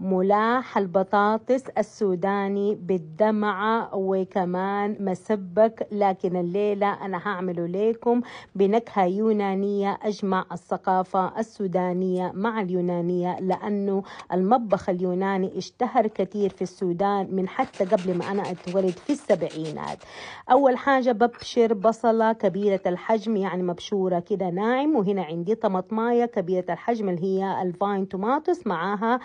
ملاح البطاطس السوداني بالدمعة وكمان مسبك. لكن الليلة أنا هعمله لكم بنكهة يونانية أجمع الثقافة السودانية مع اليونانية لأنه المطبخ اليوناني اشتهر كثير في السودان من حتى قبل ما أنا أتولد في السبعينات. أول حاجة ببشر بصلة كبيرة الحجم يعني مبشورة كده ناعم وهنا عندي طماطماية كبيرة الحجم اللي هي الفاين توماتوس معاها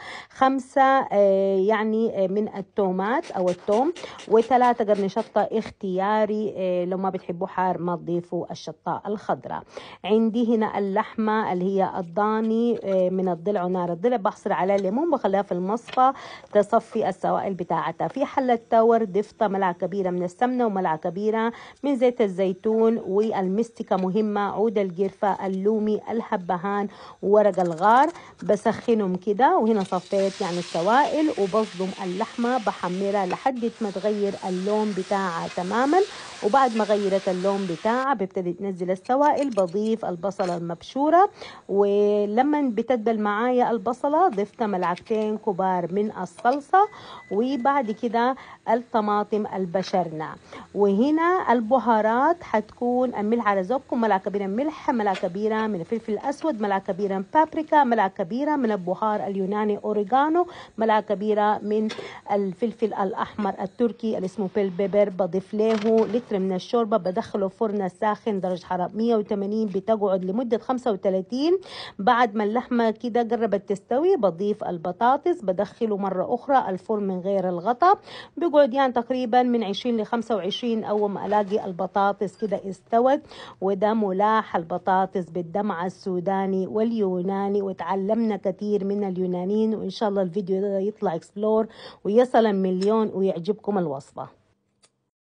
خمسة آه، يعني آه، من التومات أو التوم وثلاثة قرن شطة اختياري آه، لو ما بتحبوا حار ما تضيفوا الشطة الخضراء. عندي هنا اللحمة اللي هي الضاني من الضلع ونار الضلع بحصر على الليمون بخليها في المصفى تصفي السوائل بتاعتها. في حلة تور ضفت ملعقة كبيرة من السمنة وملعقة كبيرة من زيت الزيتون والمستكة مهمة عود القرفة اللومي الحبهان وورق الغار. بسخنهم كده وهنا صفيت يعني السوائل وبصدم اللحمة بحمرها لحد ما تغير اللون بتاعها تماما. وبعد ما غيرت اللون بتاعها ببتدي تنزل السوائل بضيف البصلة المبشورة. ولما بتدبل معايا البصلة ضفت ملعقتين كبار من الصلصة وبعد كده الطماطم البشرنا. وهنا البهارات حتكون الملح على ذوقكم. ملعقة كبيرة ملح ملعقة كبيرة من الفلفل الأسود ملعقة كبيرة من بابريكا ملعقة كبيرة من البهار اليوناني أوريغانو. ملعقة كبيرة من الفلفل الأحمر التركي اللي اسمه pul biber. بضيف له لتر من الشوربة. بدخله فرن ساخن درجة حرارة 180 بتقعد لمدة 35 بعد ما اللحمة كده قربت تستوي بضيف البطاطس. بدخله مرة أخرى الفرن من غير الغطاء بيقعد يعني تقريبا من 20 ل 25 أول ما ألاقي البطاطس كده استوت. وده ملاح البطاطس بالدمعة السوداني واليوناني. وتعلمنا كثير من اليونانيين. وإن شاء الله الفيديو ده يطلع explore ويصل المليون ويعجبكم الوصفة.